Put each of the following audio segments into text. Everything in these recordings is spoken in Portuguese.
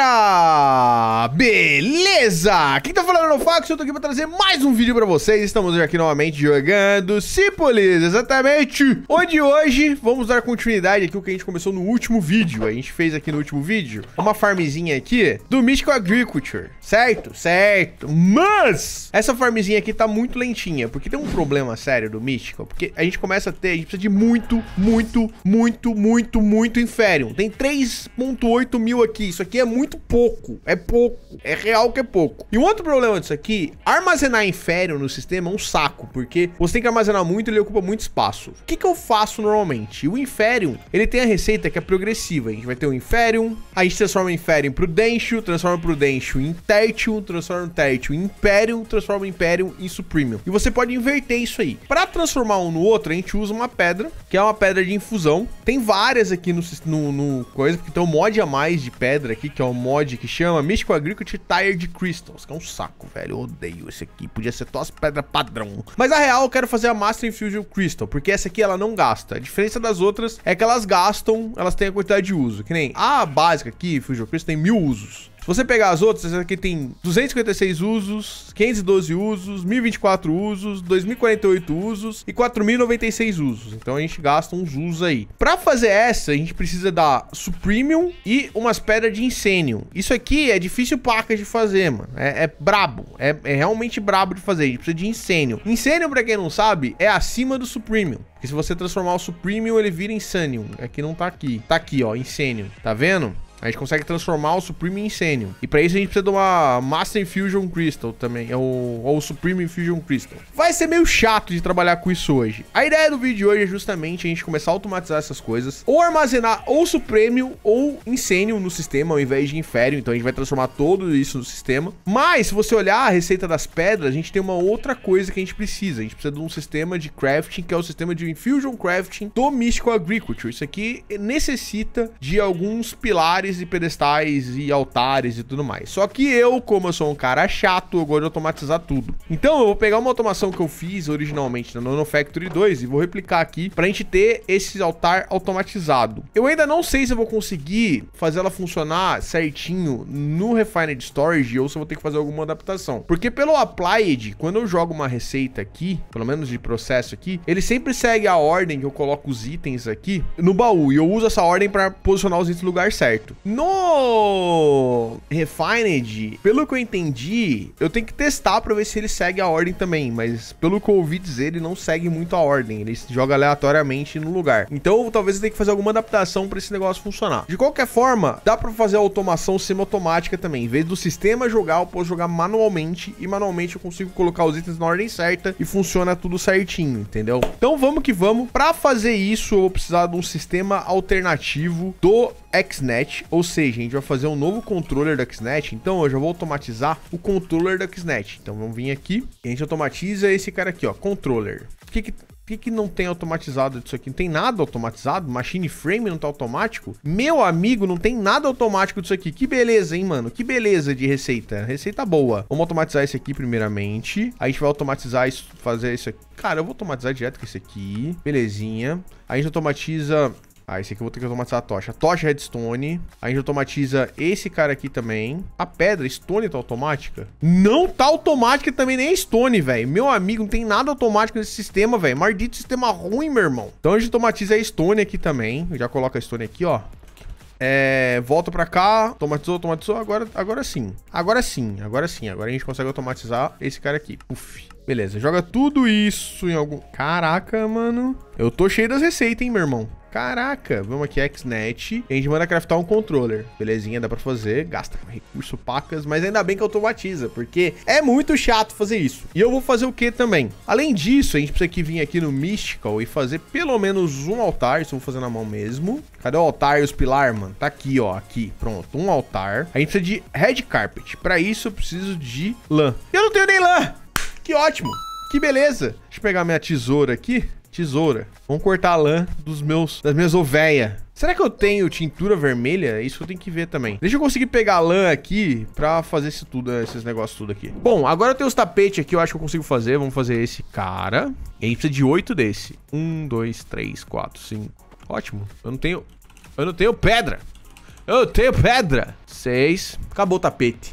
galera! Beleza? Quem tá falando é o Fax, eu tô aqui pra trazer mais um vídeo pra vocês. Estamos aqui novamente jogando Cipolis, exatamente. Onde hoje vamos dar continuidade aqui o que a gente começou no último vídeo. A gente fez aqui no último vídeo uma farmzinha aqui do Mystical Agriculture, certo? Certo. Mas essa farmzinha aqui tá muito lentinha, porque tem um problema sério do Mystical, porque a gente começa a ter, a gente precisa de muito, muito, muito, muito, muito Inferium. Tem 3.8 mil aqui, isso aqui é muito pouco, é pouco, é real que é pouco. E um outro problema disso aqui, armazenar Inferium no sistema é um saco, porque você tem que armazenar muito e ele ocupa muito espaço. O que, que eu faço normalmente? O Inferium, ele tem a receita que é progressiva, a gente vai ter o Inferium, a gente transforma o Inferium em Prudential, transforma o Prudential em Tertium, transforma o Tertium em Imperium, transforma o Imperium em Supremium. E você pode inverter isso aí. Para transformar um no outro, a gente usa uma pedra, que é uma pedra de infusão. Tem várias aqui no, no, no coisa, porque tem um mod a mais de pedra aqui, que é um mod que chama Mystical Agriculture Tired Crystals, que é um saco, velho. Eu odeio esse aqui. Podia ser só as pedras padrão. Mas a real, eu quero fazer a Master Infusion Crystal, porque essa aqui ela não gasta. A diferença das outras é que elas gastam, elas têm a quantidade de uso. Que nem a básica aqui, Fusion Crystal, tem mil usos. Você pegar as outras, essa aqui tem 256 usos, 512 usos, 1024 usos, 2048 usos e 4096 usos. Então a gente gasta uns usos aí. Pra fazer essa, a gente precisa da Supremium e umas pedras de Insenium. Isso aqui é difícil pacas de fazer, mano. É, é brabo. É, é, realmente brabo de fazer. A gente precisa de Insenium. Insenium, pra quem não sabe, é acima do Supremium. Porque se você transformar o Supremium, ele vira Insanium. Aqui não tá aqui. Tá aqui, ó, Insanium. Tá vendo? A gente consegue transformar o Supreme em Insanium. E pra isso a gente precisa de uma Master Infusion Crystal também. Ou, ou Supreme Infusion Crystal. Vai ser meio chato de trabalhar com isso hoje. A ideia do vídeo de hoje é justamente a gente começar a automatizar essas coisas. Ou armazenar ou Supreme ou Insanium no sistema, ao invés de Inferium. Então a gente vai transformar tudo isso no sistema. Mas, se você olhar a receita das pedras, a gente tem uma outra coisa que a gente precisa. A gente precisa de um sistema de crafting, que é o sistema de Infusion Crafting do Mystical Agriculture. Isso aqui necessita de alguns pilares e pedestais e altares e tudo mais. Só que eu, como eu sou um cara chato, eu gosto de automatizar tudo. Então eu vou pegar uma automação que eu fiz originalmente na Nano Factory 2 e vou replicar aqui pra gente ter esse altar automatizado. Eu ainda não sei se eu vou conseguir fazer ela funcionar certinho no Refined Storage ou se eu vou ter que fazer alguma adaptação. Porque pelo Applied, quando eu jogo uma receita aqui, pelo menos de processo aqui, ele sempre segue a ordem que eu coloco os itens aqui no baú. E eu uso essa ordem para posicionar os itens no lugar certo. No Refined, pelo que eu entendi, eu tenho que testar para ver se ele segue a ordem também, mas pelo que eu ouvi dizer, ele não segue muito a ordem, ele joga aleatoriamente no lugar. Então, talvez eu tenha que fazer alguma adaptação para esse negócio funcionar. De qualquer forma, dá para fazer a automação semi-automática também. Em vez do sistema jogar, eu posso jogar manualmente e manualmente eu consigo colocar os itens na ordem certa e funciona tudo certinho, entendeu? Então, vamos que vamos. Para fazer isso, eu vou precisar de um sistema alternativo do XNet, ou seja, a gente vai fazer um novo controller da XNet, então eu já vou automatizar o controller da XNet. Então vamos vir aqui a gente automatiza esse cara aqui, ó, controller. O que que que, que não tem automatizado disso aqui? Não tem nada automatizado? Machine frame não tá automático? Meu amigo, não tem nada automático disso aqui. Que beleza, hein, mano? Que beleza de receita. Receita boa. Vamos automatizar esse aqui primeiramente. A gente vai automatizar isso, fazer isso aqui. Cara, eu vou automatizar direto com esse aqui. Belezinha. Aí a gente automatiza ah, esse aqui eu vou ter que automatizar a tocha. Tocha redstone. A gente automatiza esse cara aqui também. A pedra, stone tá automática? Não tá automática também nem stone, velho. Meu amigo, não tem nada automático nesse sistema, velho. Maldito sistema ruim, meu irmão. Então a gente automatiza a stone aqui também. Eu já coloca a stone aqui, ó. É, volta pra cá, automatizou, automatizou, agora, agora sim. Agora sim, agora sim. Agora a gente consegue automatizar esse cara aqui. Uf. Beleza, joga tudo isso em algum... Caraca, mano. Eu tô cheio das receitas, hein, meu irmão. Caraca, vamos aqui, XNet. A gente manda craftar um controller. Belezinha, dá pra fazer. Gasta recurso pacas, mas ainda bem que automatiza, porque é muito chato fazer isso. E eu vou fazer o que também? Além disso, a gente precisa que vir aqui no Mystical e fazer pelo menos um altar. Isso eu vou fazer na mão mesmo. Cadê o altar e os pilar, mano? Tá aqui, ó. Aqui, pronto. Um altar. A gente precisa de red carpet. Pra isso, eu preciso de lã. Eu não tenho nem lã! Que ótimo! Que beleza! Deixa eu pegar minha tesoura aqui tesoura. Vamos cortar a lã dos meus, das minhas ovelhas. Será que eu tenho tintura vermelha? Isso eu tenho que ver também. Deixa eu conseguir pegar a lã aqui pra fazer esse tudo, esses negócios tudo aqui. Bom, agora eu tenho os tapetes aqui, eu acho que eu consigo fazer. Vamos fazer esse cara. E a gente precisa de oito desse. Um, dois, três, quatro, cinco. Ótimo. Eu não tenho... Eu não tenho pedra. Eu tenho pedra. Seis. Acabou o tapete.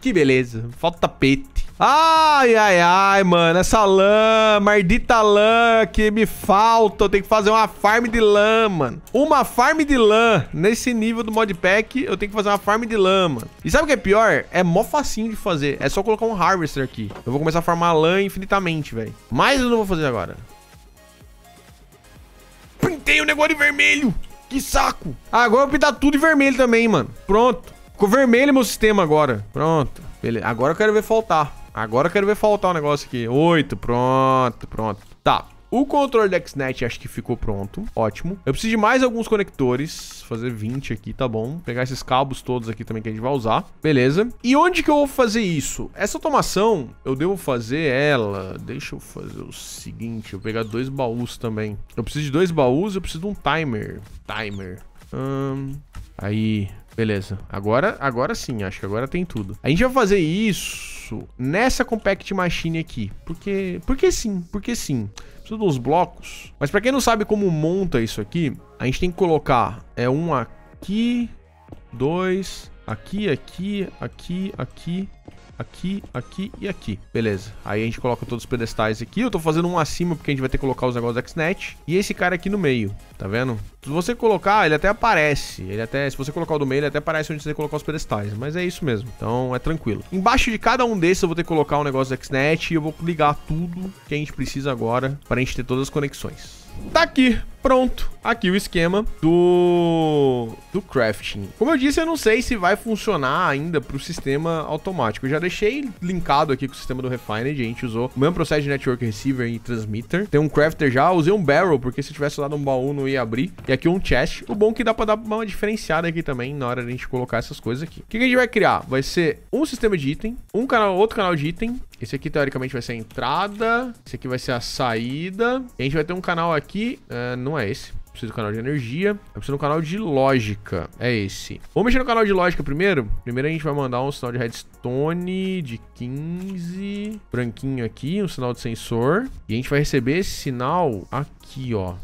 Que beleza. Falta tapete. Ai, ai, ai, mano. Essa lã, maldita lã que me falta. Eu tenho que fazer uma farm de lã, mano. Uma farm de lã. Nesse nível do modpack, eu tenho que fazer uma farm de lã, mano. E sabe o que é pior? É mó facinho de fazer. É só colocar um harvester aqui. Eu vou começar a farmar lã infinitamente, velho. Mas eu não vou fazer agora. Pintei o negócio de vermelho. Que saco. Agora eu vou pintar tudo de vermelho também, mano. Pronto. Ficou vermelho meu sistema agora. Pronto. Beleza. Agora eu quero ver faltar. Agora eu quero ver faltar um negócio aqui. Oito, pronto, pronto. Tá. O controle da XNet acho que ficou pronto. Ótimo. Eu preciso de mais alguns conectores. Fazer 20 aqui, tá bom. Pegar esses cabos todos aqui também que a gente vai usar. Beleza. E onde que eu vou fazer isso? Essa automação, eu devo fazer ela... Deixa eu fazer o seguinte. Eu vou pegar dois baús também. Eu preciso de dois baús eu preciso de um timer. Timer. Hum, aí... Beleza. Agora, agora sim, acho que agora tem tudo. A gente vai fazer isso nessa Compact Machine aqui. Porque, porque sim, porque sim. Precisa dos blocos. Mas pra quem não sabe como monta isso aqui, a gente tem que colocar é um aqui, dois, aqui, aqui, aqui, aqui, aqui, aqui e aqui. Beleza. Aí a gente coloca todos os pedestais aqui. Eu tô fazendo um acima porque a gente vai ter que colocar os negócios da XNet. E esse cara aqui no meio, tá vendo? Se você colocar, ele até aparece. Ele até, se você colocar o do meio, ele até aparece onde você colocar os pedestais. Mas é isso mesmo. Então é tranquilo. Embaixo de cada um desses eu vou ter que colocar um negócio da XNet e eu vou ligar tudo que a gente precisa agora para a gente ter todas as conexões. Tá aqui, pronto. Aqui o esquema do, do crafting. Como eu disse, eu não sei se vai funcionar ainda para o sistema automático. Eu já deixei linkado aqui com o sistema do Refined. A gente usou o mesmo processo de Network Receiver e Transmitter. Tem um crafter já. Usei um barrel, porque se tivesse usado um baú não ia abrir. E aqui um chest. O bom é que dá para dar uma diferenciada aqui também na hora de a gente colocar essas coisas aqui. O que a gente vai criar? Vai ser um sistema de item, um canal, outro canal de item. Esse aqui, teoricamente, vai ser a entrada. Esse aqui vai ser a saída. E a gente vai ter um canal aqui. Uh, não é esse preciso do canal de energia. Eu preciso do canal de lógica. É esse. Vamos mexer no canal de lógica primeiro. Primeiro a gente vai mandar um sinal de redstone de 15. Branquinho aqui, um sinal de sensor. E a gente vai receber esse sinal aqui, ó.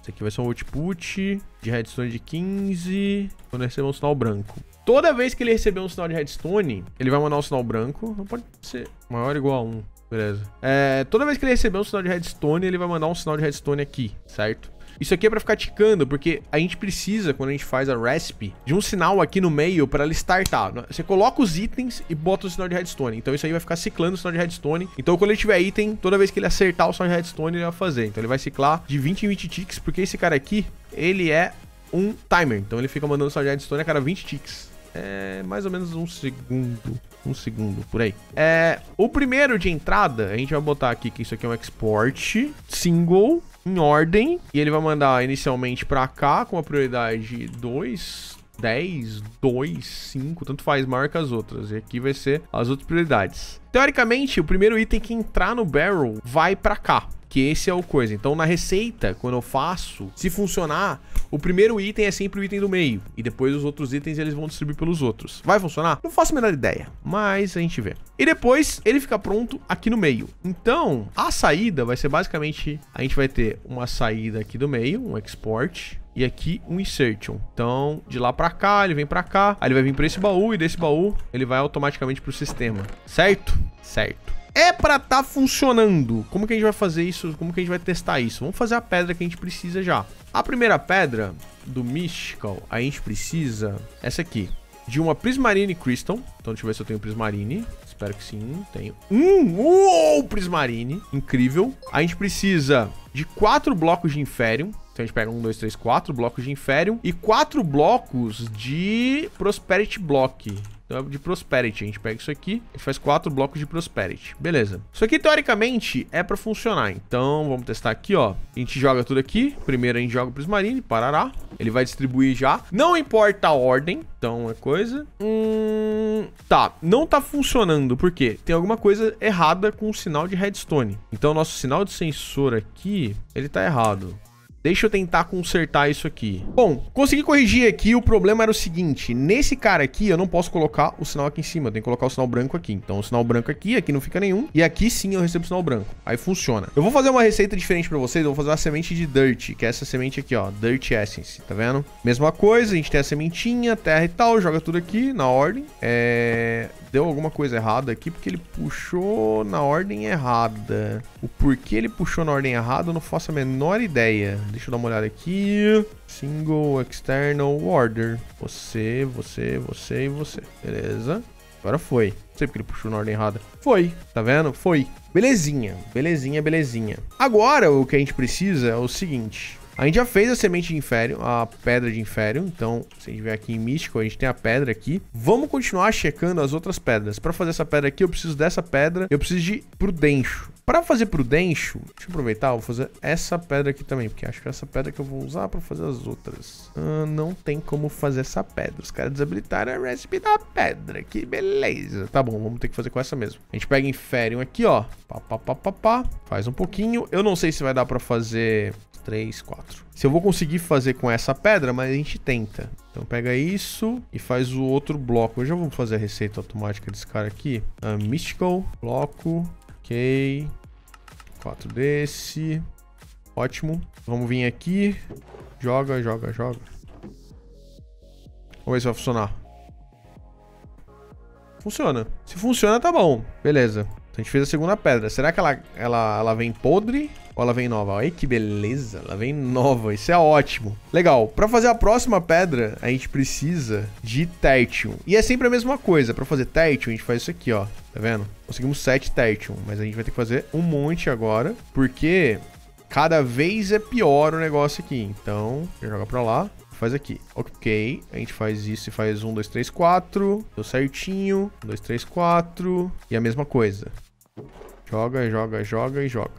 Esse aqui vai ser um output de redstone de 15. Quando receber um sinal branco. Toda vez que ele receber um sinal de redstone, ele vai mandar um sinal branco. Não pode ser maior ou igual a 1. Beleza. É, toda vez que ele receber um sinal de redstone, ele vai mandar um sinal de redstone aqui, certo? Isso aqui é para ficar ticando, porque a gente precisa, quando a gente faz a recipe, de um sinal aqui no meio para ela startar. Você coloca os itens e bota o sinal de redstone. Então isso aí vai ficar ciclando o sinal de redstone. Então quando ele tiver item, toda vez que ele acertar o sinal de redstone, ele vai fazer. Então ele vai ciclar de 20 em 20 ticks, porque esse cara aqui, ele é um timer. Então ele fica mandando o sinal de redstone a cada 20 ticks. É mais ou menos um segundo um segundo, por aí. É, o primeiro de entrada, a gente vai botar aqui que isso aqui é um export single em ordem. E ele vai mandar inicialmente para cá com a prioridade 2, 10, 2, 5, tanto faz, maior que as outras. E aqui vai ser as outras prioridades. Teoricamente, o primeiro item que entrar no barrel vai para cá que esse é o coisa. Então, na receita, quando eu faço, se funcionar, o primeiro item é sempre o item do meio. E depois os outros itens eles vão distribuir pelos outros. Vai funcionar? Não faço a menor ideia. Mas a gente vê. E depois ele fica pronto aqui no meio. Então, a saída vai ser basicamente... A gente vai ter uma saída aqui do meio, um export e aqui um insertion. Então, de lá para cá, ele vem para cá, aí ele vai vir para esse baú e desse baú ele vai automaticamente para o sistema, certo? Certo é para tá funcionando. Como que a gente vai fazer isso? Como que a gente vai testar isso? Vamos fazer a pedra que a gente precisa já. A primeira pedra do Mystical, a gente precisa essa aqui, de uma Prismarine Crystal. Então deixa eu ver se eu tenho Prismarine. Espero que sim, tenho. Um! Uou! Prismarine. Incrível. A gente precisa de quatro blocos de Inferium. Então a gente pega um, dois, três, quatro blocos de Inferium e quatro blocos de Prosperity Block. Então, de Prosperity. A gente pega isso aqui e faz quatro blocos de Prosperity. Beleza. Isso aqui, teoricamente, é pra funcionar. Então, vamos testar aqui, ó. A gente joga tudo aqui. Primeiro a gente joga o Prismarine, parará. Ele vai distribuir já. Não importa a ordem. Então, é coisa... Hum... Tá, não tá funcionando. Por quê? Tem alguma coisa errada com o sinal de redstone. Então, nosso sinal de sensor aqui, ele tá errado. Deixa eu tentar consertar isso aqui. Bom, consegui corrigir aqui. O problema era o seguinte. Nesse cara aqui, eu não posso colocar o sinal aqui em cima. Tenho que colocar o sinal branco aqui. Então, o sinal branco aqui, aqui não fica nenhum. E aqui sim eu recebo o sinal branco. Aí funciona. Eu vou fazer uma receita diferente pra vocês. Eu vou fazer uma semente de Dirt, que é essa semente aqui, ó. Dirt Essence, tá vendo? Mesma coisa, a gente tem a sementinha, terra e tal. Joga tudo aqui na ordem. É... Deu alguma coisa errada aqui, porque ele puxou na ordem errada. O porquê ele puxou na ordem errada, eu não faço a menor ideia. Deixa eu dar uma olhada aqui. Single External Order. Você, você, você e você. Beleza. Agora foi. Não sei porque ele puxou na ordem errada. Foi. Tá vendo? Foi. Belezinha. Belezinha, belezinha. Agora, o que a gente precisa é o seguinte. A gente já fez a semente de infério, a pedra de infério. Então, se a gente vier aqui em místico, a gente tem a pedra aqui. Vamos continuar checando as outras pedras. Para fazer essa pedra aqui, eu preciso dessa pedra. Eu preciso de prudencho. Para fazer prudêncio, deixa eu aproveitar, vou fazer essa pedra aqui também, porque acho que é essa pedra que eu vou usar para fazer as outras. Ah, não tem como fazer essa pedra. Os caras desabilitaram a recipe da pedra. Que beleza. Tá bom, vamos ter que fazer com essa mesmo. A gente pega Inferium aqui, ó. Pá, pá, pá, pá, pá. Faz um pouquinho. Eu não sei se vai dar para fazer 3, 4. Se eu vou conseguir fazer com essa pedra, mas a gente tenta. Então pega isso e faz o outro bloco. Eu já vou fazer a receita automática desse cara aqui. Uh, Mystical, bloco, Ok. Quatro desse. Ótimo. Vamos vir aqui. Joga, joga, joga. Vamos ver se vai funcionar. Funciona. Se funciona, tá bom. Beleza. A gente fez a segunda pedra. Será que ela, ela, ela vem podre ou ela vem nova? Olha que beleza. Ela vem nova. Isso é ótimo. Legal. Para fazer a próxima pedra, a gente precisa de Tertium. E é sempre a mesma coisa. Para fazer Tertium, a gente faz isso aqui, ó. Tá vendo? Conseguimos 7 Tertium, mas a gente vai ter que fazer um monte agora, porque cada vez é pior o negócio aqui. Então, joga pra lá, faz aqui. Ok, a gente faz isso e faz 1, 2, 3, 4. Deu certinho. 1, 2, 3, 4. E a mesma coisa. Joga, joga, joga e joga.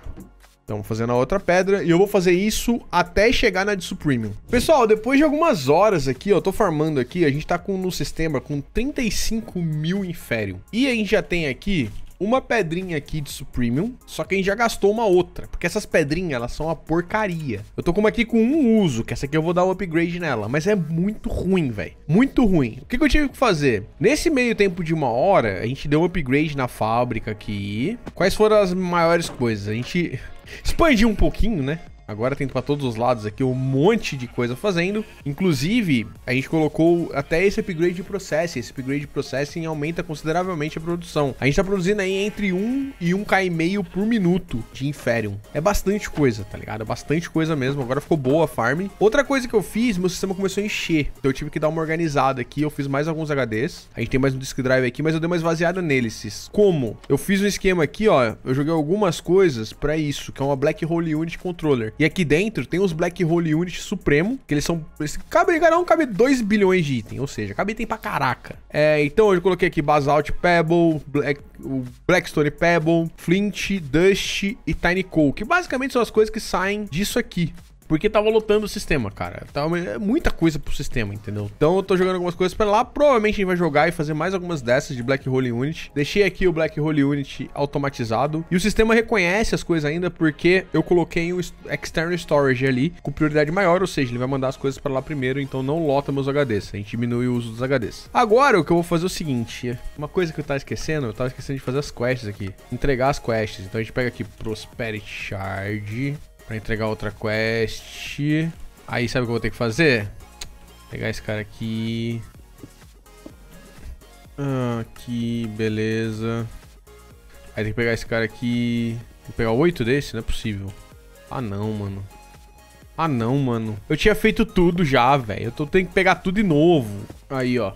Então, fazendo a outra pedra. E eu vou fazer isso até chegar na de Supremium. Pessoal, depois de algumas horas aqui, ó, eu tô farmando aqui. A gente tá com, no sistema com 35 mil Inferium. E a gente já tem aqui uma pedrinha aqui de Supremium, só que a gente já gastou uma outra, porque essas pedrinhas, elas são uma porcaria. Eu tô como aqui com um uso, que essa aqui eu vou dar um upgrade nela, mas é muito ruim, velho. Muito ruim. O que, que eu tive que fazer? Nesse meio tempo de uma hora, a gente deu um upgrade na fábrica aqui. Quais foram as maiores coisas? A gente expandiu um pouquinho, né? Agora tem para todos os lados aqui um monte de coisa fazendo. Inclusive, a gente colocou até esse upgrade de processing. Esse upgrade de processing aumenta consideravelmente a produção. A gente tá produzindo aí entre 1 e 1k e meio por minuto de Inferium. É bastante coisa, tá ligado? É bastante coisa mesmo. Agora ficou boa a farm. Outra coisa que eu fiz, meu sistema começou a encher. Então eu tive que dar uma organizada aqui. Eu fiz mais alguns HDs. A gente tem mais um disk drive aqui, mas eu dei uma esvaziada neles. Como? Eu fiz um esquema aqui, ó. Eu joguei algumas coisas para isso, que é uma Black Hole Unit Controller. E aqui dentro tem os Black Hole Unit Supremo, que eles são. Eles, cabe, um cabe 2 bilhões de item, ou seja, cabe item pra caraca. É, então eu coloquei aqui Basalt Pebble, Black, Blackstone Pebble, Flint, Dust e Tiny Coal, que basicamente são as coisas que saem disso aqui. Porque tava lotando o sistema, cara. Tava é muita coisa pro sistema, entendeu? Então eu tô jogando algumas coisas pra lá. Provavelmente a gente vai jogar e fazer mais algumas dessas de Black Hole Unit. Deixei aqui o Black Hole Unit automatizado. E o sistema reconhece as coisas ainda porque eu coloquei o External Storage ali com prioridade maior. Ou seja, ele vai mandar as coisas pra lá primeiro. Então não lota meus HDs. A gente diminui o uso dos HDs. Agora o que eu vou fazer é o seguinte. Uma coisa que eu tava esquecendo. Eu tava esquecendo de fazer as quests aqui. Entregar as quests. Então a gente pega aqui Prosperity Shard. Pra entregar outra quest. Aí sabe o que eu vou ter que fazer? Pegar esse cara aqui. Aqui, beleza. Aí tem que pegar esse cara aqui. Tem que pegar oito desse? Não é possível. Ah não, mano. Ah não, mano. Eu tinha feito tudo já, velho. Eu tô tendo que pegar tudo de novo. Aí, ó.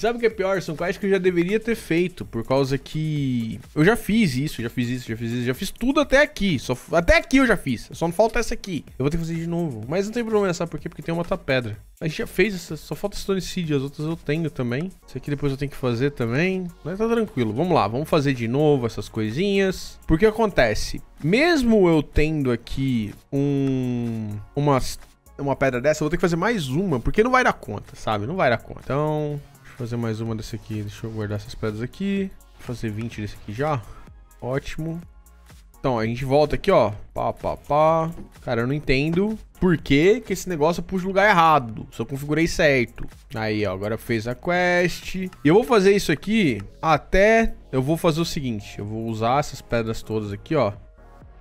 Sabe o que é pior? São quests que eu já deveria ter feito, por causa que eu já fiz isso, já fiz isso, já fiz isso, já fiz tudo até aqui. Só... Até aqui eu já fiz. Só não falta essa aqui. Eu vou ter que fazer de novo. Mas não tem problema, sabe por quê? Porque tem uma outra pedra. A gente já fez essa, só falta Stone Seed, as outras eu tenho também. Isso aqui depois eu tenho que fazer também. Mas tá tranquilo, vamos lá, vamos fazer de novo essas coisinhas. Porque acontece, mesmo eu tendo aqui um... umas uma pedra dessa, eu vou ter que fazer mais uma, porque não vai dar conta, sabe? Não vai dar conta. Então, fazer mais uma desse aqui. Deixa eu guardar essas pedras aqui. Vou fazer 20 desse aqui já. Ótimo. Então, a gente volta aqui, ó. Pá, pá, pá. Cara, eu não entendo por que, que esse negócio puxa o lugar errado. Eu configurei certo. Aí, ó, agora fez a quest. E eu vou fazer isso aqui até... Eu vou fazer o seguinte. Eu vou usar essas pedras todas aqui, ó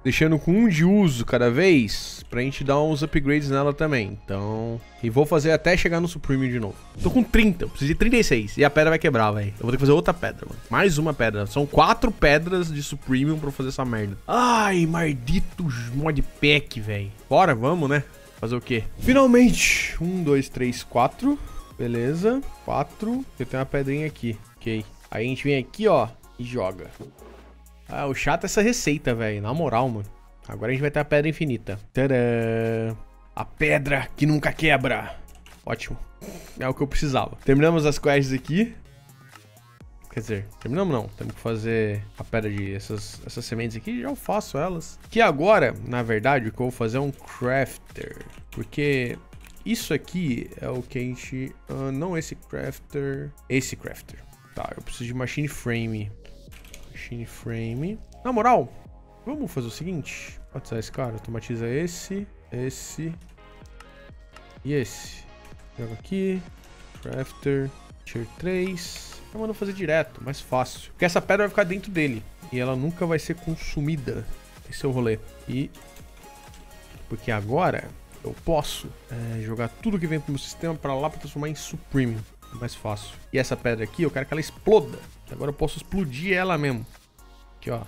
deixando com um de uso cada vez, pra gente dar uns upgrades nela também. Então, e vou fazer até chegar no Supreme de novo. Tô com 30, eu preciso de 36, e a pedra vai quebrar, velho. Eu vou ter que fazer outra pedra, mano. Mais uma pedra. São quatro pedras de Supreme pra fazer essa merda. Ai, maldito modpack, velho. Bora, vamos, né? Fazer o quê? Finalmente! Um, dois, três, quatro. Beleza. Quatro. Eu tenho uma pedrinha aqui. Ok. Aí a gente vem aqui, ó, e joga. Ah, o chato é essa receita, velho. Na moral, mano. Agora a gente vai ter a pedra infinita. Tadã! A pedra que nunca quebra. Ótimo. É o que eu precisava. Terminamos as quests aqui. Quer dizer, terminamos não. Temos que fazer a pedra de essas, essas sementes aqui. Já eu faço elas. Que agora, na verdade, o que eu vou fazer é um crafter. Porque isso aqui é o que a gente... Uh, não esse crafter. Esse crafter. Tá, eu preciso de machine frame. Machine Frame. Na moral, vamos fazer o seguinte. Automatizar esse cara. Automatiza esse, esse e esse. Joga aqui. Crafter. Tier 3. Eu mando fazer direto, mais fácil. Porque essa pedra vai ficar dentro dele. E ela nunca vai ser consumida. Esse é o rolê. E... Porque agora eu posso é, jogar tudo que vem pro meu sistema para lá para transformar em Supreme. Mais fácil. E essa pedra aqui, eu quero que ela exploda. Agora eu posso explodir ela mesmo. Aqui, ó.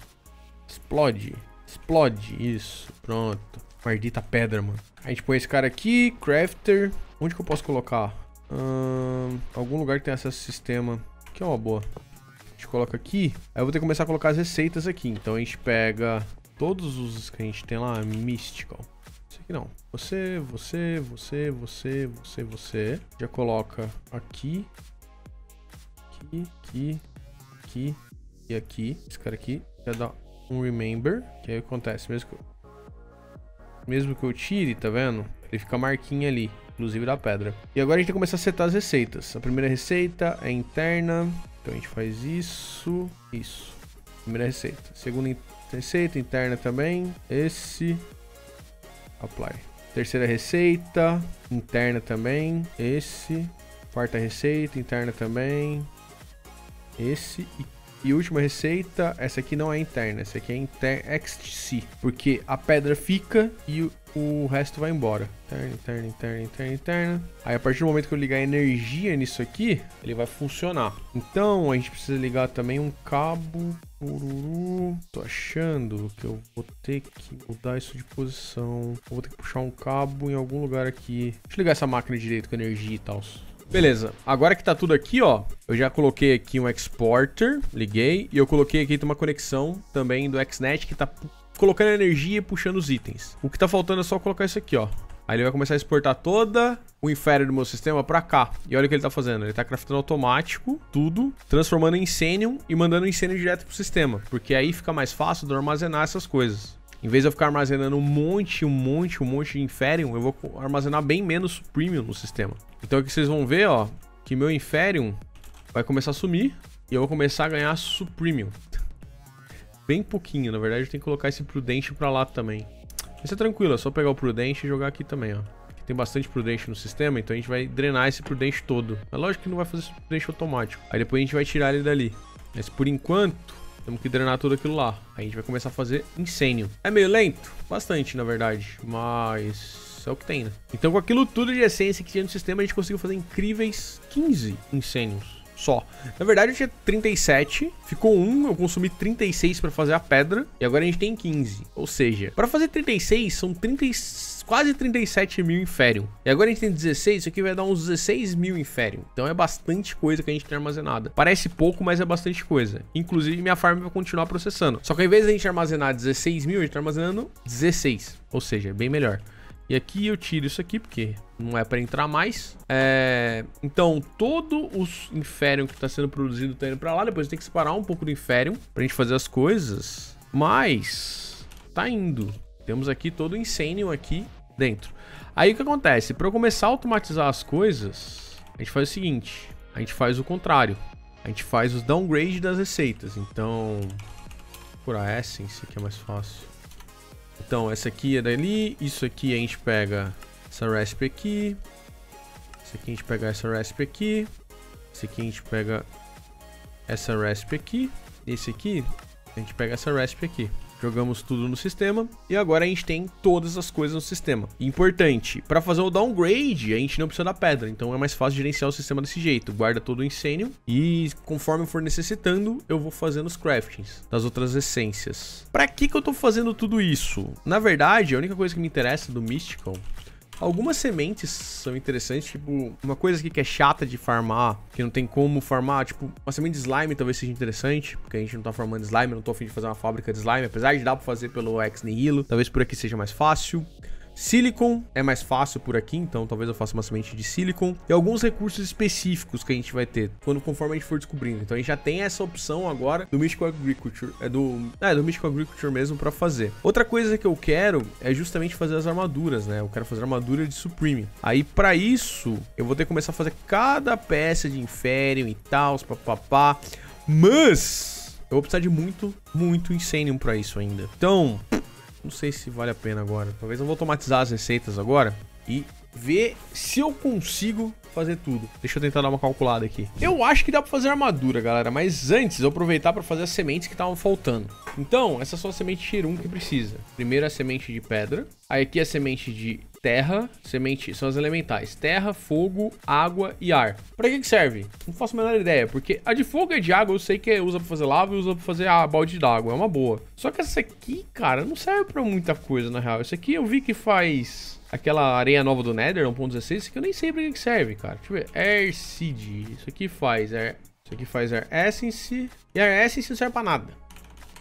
Explode. Explode. Isso. Pronto. Maldita pedra, mano. A gente põe esse cara aqui. Crafter. Onde que eu posso colocar? Hum, algum lugar que tem acesso ao sistema. Que é uma boa. A gente coloca aqui. Aí eu vou ter que começar a colocar as receitas aqui. Então a gente pega todos os que a gente tem lá. Mystical. Isso aqui não. Você, você, você, você, você, você. Já coloca aqui. Aqui, aqui, aqui e aqui. Esse cara aqui já dá um remember. Que aí acontece, mesmo que, eu, mesmo que eu tire, tá vendo? Ele fica marquinha ali, inclusive da pedra. E agora a gente tem que começar a setar as receitas. A primeira receita é interna. Então a gente faz isso, isso. Primeira receita. Segunda receita, interna também. Esse. Apply. Terceira receita, interna também. Esse. Quarta receita, interna também. Esse e última receita, essa aqui não é interna, essa aqui é inter XTC, porque a pedra fica e o, resto vai embora. Interna, interna, interna, interna, interna. Aí a partir do momento que eu ligar energia nisso aqui, ele vai funcionar. Então a gente precisa ligar também um cabo Ururu. Tô achando que eu vou ter que mudar isso de posição. Vou ter que puxar um cabo em algum lugar aqui. Deixa eu ligar essa máquina direito com energia e tal. Beleza, agora que tá tudo aqui, ó, eu já coloquei aqui um exporter, liguei, e eu coloquei aqui uma conexão também do XNet que tá colocando energia e puxando os itens. O que tá faltando é só colocar isso aqui, ó. Aí ele vai começar a exportar toda o infério do meu sistema pra cá. E olha o que ele tá fazendo. Ele tá craftando automático, tudo, transformando em Insenium e mandando Insenium direto pro sistema. Porque aí fica mais fácil de armazenar essas coisas. Em vez de eu ficar armazenando um monte, um monte, um monte de Inferium, eu vou armazenar bem menos Premium no sistema. Então aqui vocês vão ver, ó, que meu Inferium vai começar a sumir e eu vou começar a ganhar Supremium. Bem pouquinho, na verdade eu tenho que colocar esse Prudente pra lá também. Isso é tranquilo, é só pegar o Prudente e jogar aqui também, ó. Aqui tem bastante Prudente no sistema, então a gente vai drenar esse Prudente todo. Mas lógico que não vai fazer Prudente automático. Aí depois a gente vai tirar ele dali. Mas por enquanto, temos que drenar tudo aquilo lá. Aí a gente vai começar a fazer incêndio. É meio lento? Bastante, na verdade. Mas é o que tem, né? Então com aquilo tudo de essência que tinha no sistema, a gente conseguiu fazer incríveis 15 incêndios só. Na verdade, eu tinha 37, ficou 1, eu consumi 36 para fazer a pedra, e agora a gente tem 15. Ou seja, para fazer 36, são 30, quase 37 mil Inferium. E agora a gente tem 16, isso aqui vai dar uns 16 mil Inferium. Então é bastante coisa que a gente tem armazenada. Parece pouco, mas é bastante coisa. Inclusive, minha farm vai continuar processando. Só que ao invés de a gente armazenar 16 mil, a gente tá armazenando 16. Ou seja, é bem melhor. E aqui eu tiro isso aqui, porque não é para entrar mais. É... Então, todo o Inferium que está sendo produzido está indo para lá. Depois tem que separar um pouco do Inferium para a gente fazer as coisas. Mas, tá indo. Temos aqui todo o Insanium aqui dentro. Aí o que acontece? Para eu começar a automatizar as coisas, a gente faz o seguinte. A gente faz o contrário. A gente faz os downgrade das receitas. Então, procurar Essence, que é mais fácil. Então, essa aqui é dali. Isso aqui a gente pega essa recipe aqui. Esse aqui a gente pega essa recipe aqui. Esse aqui a gente pega essa recipe aqui. Esse aqui a gente pega essa recipe aqui. Jogamos tudo no sistema e agora a gente tem todas as coisas no sistema. Importante, para fazer o downgrade, a gente não precisa da pedra, então é mais fácil gerenciar o sistema desse jeito. Guarda todo o incêndio e conforme for necessitando, eu vou fazendo os craftings das outras essências. Para que que eu tô fazendo tudo isso? Na verdade, a única coisa que me interessa do Mystical Algumas sementes são interessantes, tipo, uma coisa que é chata de farmar, que não tem como farmar, tipo, uma semente de slime talvez seja interessante, porque a gente não tá formando slime, não tô afim de fazer uma fábrica de slime, apesar de dar pra fazer pelo Ex Nihilo, talvez por aqui seja mais fácil. Silicon é mais fácil por aqui, então talvez eu faça uma semente de silicon. E alguns recursos específicos que a gente vai ter, quando conforme a gente for descobrindo. Então a gente já tem essa opção agora do Mystical Agriculture, é do, é, do Mystical Agriculture mesmo para fazer. Outra coisa que eu quero é justamente fazer as armaduras, né? Eu quero fazer armadura de Supreme. Aí para isso, eu vou ter que começar a fazer cada peça de Inferium e tal, papapá. Mas eu vou precisar de muito, muito Insanium para isso ainda. Então, não sei se vale a pena agora. Talvez eu vou automatizar as receitas agora e ver se eu consigo fazer tudo. Deixa eu tentar dar uma calculada aqui. Eu acho que dá pra fazer armadura, galera, mas antes eu aproveitar pra fazer as sementes que estavam faltando. Então, essa é só a semente Tier 1 que precisa. Primeiro a semente de pedra, aí aqui a semente de terra, semente, são as elementais, terra, fogo, água e ar. Pra que que serve? Não faço a menor ideia, porque a de fogo e de água eu sei que usa pra fazer lava e usa pra fazer a balde d'água, é uma boa. Só que essa aqui, cara, não serve pra muita coisa, na real. Essa aqui eu vi que faz aquela areia nova do Nether, 1.16, isso aqui eu nem sei pra que serve, cara. Deixa eu ver, Air Seed, isso aqui faz Air... Isso aqui faz Air Essence, e Air Essence não serve pra nada,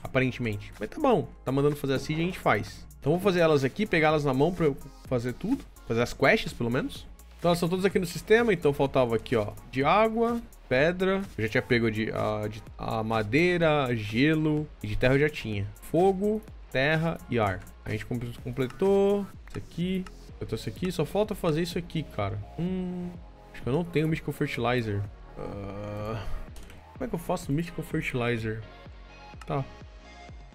aparentemente. Mas tá bom, tá mandando fazer a Seed, a gente faz. Então vou fazer elas aqui, pegar elas na mão pra eu fazer tudo. Fazer as quests, pelo menos. Então elas estão todas aqui no sistema, então faltava aqui, ó, de água, pedra. Eu já tinha pego de, a, de a madeira, gelo e de terra eu já tinha. Fogo, terra e ar. A gente completou isso aqui, completou isso aqui. Só falta fazer isso aqui, cara. Hum, acho que eu não tenho Mystical Fertilizer. Uh, como é que eu faço Mystical Fertilizer? Tá,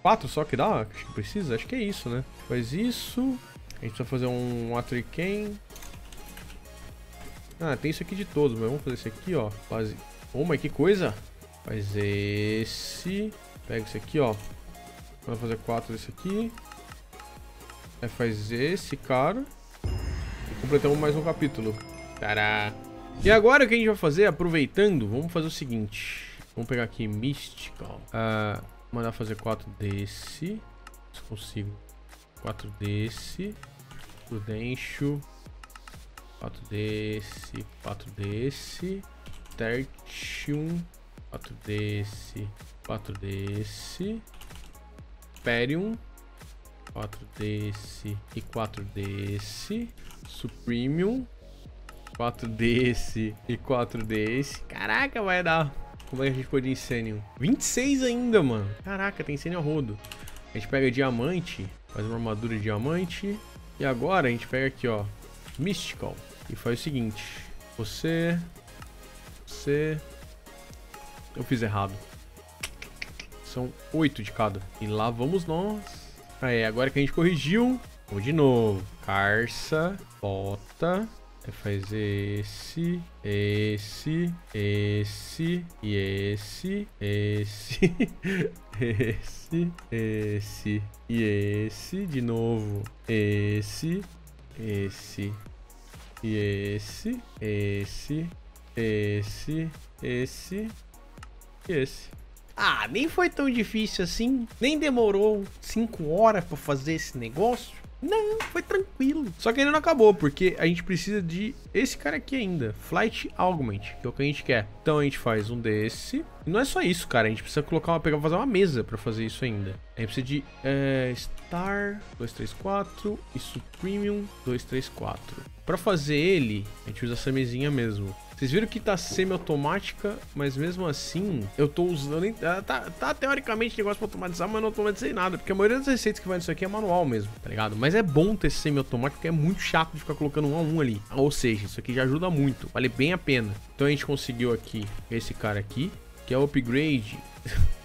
quatro só que dá? Acho que precisa? Acho que é isso, né? Faz isso. A gente precisa fazer um Watercan. Ah, tem isso aqui de todos, mas vamos fazer esse aqui, ó. Faz... Oh, mas que coisa! Faz esse. Pega esse aqui, ó. Vamos fazer quatro desse aqui. Aí faz esse, cara completamos mais um capítulo. Tará. E agora o que a gente vai fazer, aproveitando, vamos fazer o seguinte. Vamos pegar aqui Mystical. Uh, mandar fazer quatro desse. Se consigo. Quatro desse. Prudencio. Quatro desse. quatro desse. Tertium. Quatro desse. quatro desse. Perium. 4 desse e 4 desse. Supremium. 4 desse e 4 desse. Caraca, vai dar. Como é que a gente ficou de Insenium? 26 ainda, mano. Caraca, tem Insenium a rodo. A gente pega diamante, faz uma armadura de diamante. E agora a gente pega aqui, ó, Mystical. E faz o seguinte. Você... Você... Eu fiz errado. São oito de cada. E lá vamos nós. Aí, agora que a gente corrigiu, vamos de novo. Carça, bota, faz esse, esse, esse e esse, esse, esse, esse e esse, de novo, esse, esse e esse, esse, esse, esse e esse. Ah, nem foi tão difícil assim, nem demorou 5 horas para fazer esse negócio. Não, foi tranquilo. Só que ainda não acabou, porque a gente precisa de esse cara aqui ainda. Flight Augment, que é o que a gente quer. Então a gente faz um desse. E não é só isso, cara. A gente precisa colocar uma, pegar, fazer uma mesa pra fazer isso ainda. A gente precisa de é, Star 234 e Supremium 234. Pra fazer ele, a gente usa essa mesinha mesmo. Vocês viram que tá semi-automática, mas mesmo assim, eu tô usando... Tá, tá, tá teoricamente negócio pra automatizar, mas não automatizei nada, porque a maioria das receitas que vai nisso aqui é manual mesmo, tá ligado? Mas é bom ter semi-automático, porque é muito chato de ficar colocando um a um ali. Ou seja, isso aqui já ajuda muito, vale bem a pena. Então a gente conseguiu aqui esse cara aqui, que é o upgrade...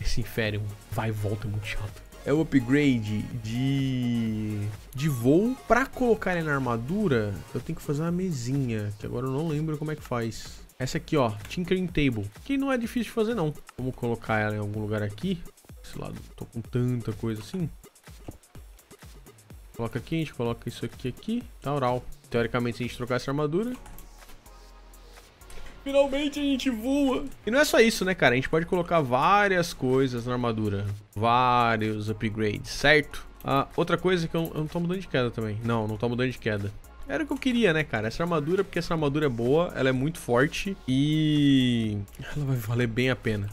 Esse Inferium vai e volta é muito chato. É o upgrade de de voo. Pra colocar ele na armadura, eu tenho que fazer uma mesinha, que agora eu não lembro como é que faz. Essa aqui, ó, Tinkering Table, que não é difícil de fazer não. Vamos colocar ela em algum lugar aqui. Esse lado, tô com tanta coisa assim. Coloca aqui, a gente coloca isso aqui aqui. Tá oral. Teoricamente, se a gente trocar essa armadura, Finalmente a gente voa. E não é só isso, né, cara? A gente pode colocar várias coisas na armadura. Vários upgrades, certo? Ah, outra coisa que eu, eu não tô mudando de queda também. Não, não tô mudando de queda. Era o que eu queria, né, cara? Essa armadura, porque essa armadura é boa, ela é muito forte e ela vai valer bem a pena.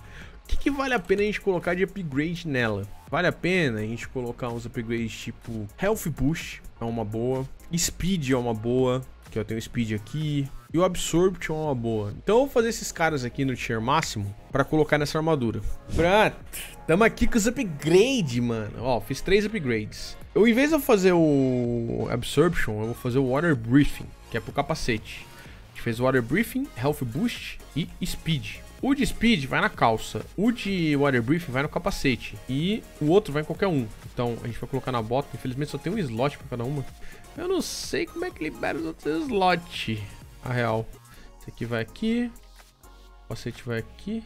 O que, que vale a pena a gente colocar de upgrade nela? Vale a pena a gente colocar uns upgrades tipo Health Boost, é uma boa. Speed é uma boa, que eu tenho Speed aqui. E o Absorption é uma boa. Então eu vou fazer esses caras aqui no tier máximo pra colocar nessa armadura. Pronto. Tamo aqui com os upgrades, mano. Ó, fiz três upgrades. Eu, em vez de eu fazer o Absorption, eu vou fazer o Water Briefing, que é pro capacete. A gente fez o Water Briefing, Health Boost e Speed. O de Speed vai na calça, o de Water Briefing vai no capacete e o outro vai em qualquer um. Então a gente vai colocar na bota, infelizmente só tem um slot pra cada uma. Eu não sei como é que libera os outros slots a real. Esse aqui vai aqui. O capacete vai aqui.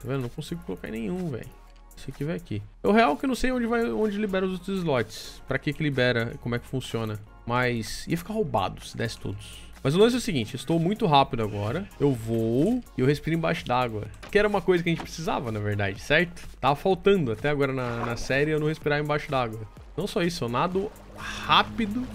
Tá vendo? Não consigo colocar nenhum, velho. Esse aqui vai aqui. O real é que eu não sei onde vai, onde libera os outros slots. Pra que que libera, como é que funciona. Mas ia ficar roubado se desse todos. Mas o lance é o seguinte, estou muito rápido agora, eu vou e eu respiro embaixo d'água. Que era uma coisa que a gente precisava, na verdade, certo? Tava faltando até agora na, na série eu não respirar embaixo d'água. Não só isso, eu nado rápido,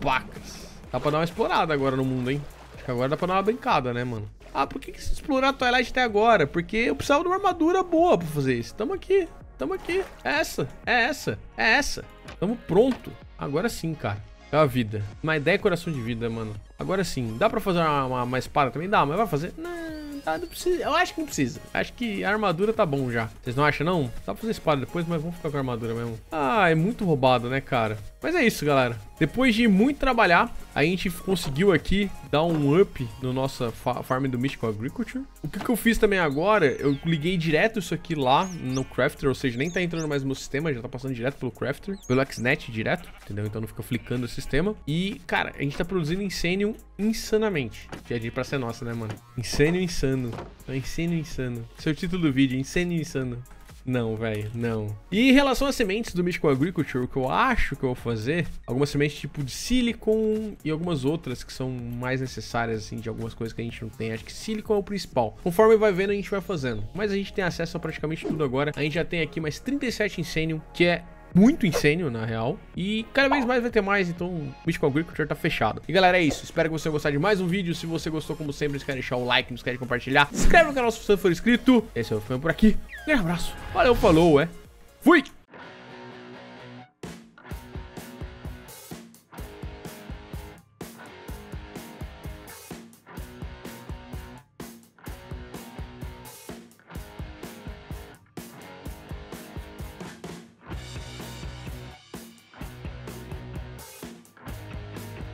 pacas. Dá pra dar uma explorada agora no mundo, hein? Acho que agora dá pra dar uma brincada, né, mano? Ah, por que, que se explorar a Twilight até agora? Porque eu precisava de uma armadura boa pra fazer isso. Tamo aqui, tamo aqui. É essa, é essa, é essa. Tamo pronto. Agora sim, cara. É a vida. Uma ideia é coração de vida, mano. Agora sim. Dá pra fazer uma, uma, uma espada também? Dá, mas vai fazer? Não. Não precisa. Eu acho que não precisa. Acho que a armadura tá bom já. Vocês não acham, não? Dá pra fazer espada depois, mas vamos ficar com a armadura mesmo. Ah, é muito roubado, né, cara? Mas é isso, galera. Depois de muito trabalhar, a gente conseguiu aqui dar um up no nossa farm do Mystical Agriculture. O que, que eu fiz também agora, eu liguei direto isso aqui lá no Crafter, ou seja, nem tá entrando mais no sistema, já tá passando direto pelo Crafter, pelo XNet direto, entendeu? Então não fica flicando o sistema. E, cara, a gente tá produzindo Insanium insanamente. Piadinha pra ser nossa, né, mano? Insânio insano. Insânio insano. Seu título do vídeo, Insânio insano. Não, velho, não. E em relação às sementes do Mystical Agriculture, o que eu acho que eu vou fazer, algumas sementes tipo de silicon e algumas outras que são mais necessárias, assim, de algumas coisas que a gente não tem. Acho que silicon é o principal. Conforme vai vendo, a gente vai fazendo. Mas a gente tem acesso a praticamente tudo agora. A gente já tem aqui mais 37 Insanium, que é muito insênio, na real. E cada vez mais vai ter mais, então o Mystical Agriculture tá fechado. E galera, é isso. Espero que você tenha gostado de mais um vídeo. Se você gostou, como sempre, não esquece de deixar o like, não esquece de compartilhar. Se inscreve no canal se você for inscrito. Esse é o por aqui. Um abraço. Valeu, falou, é. Fui!